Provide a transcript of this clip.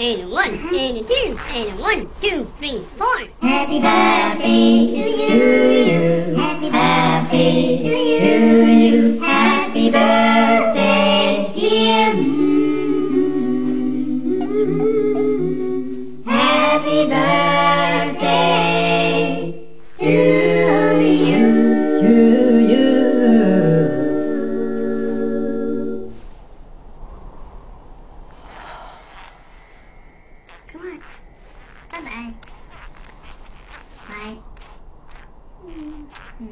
and a one, mm-hmm. and a two, and a one, two, three, four. Happy birthday to you, happy happy to you, happy birthday, dear. Happy birthday. này này ừ.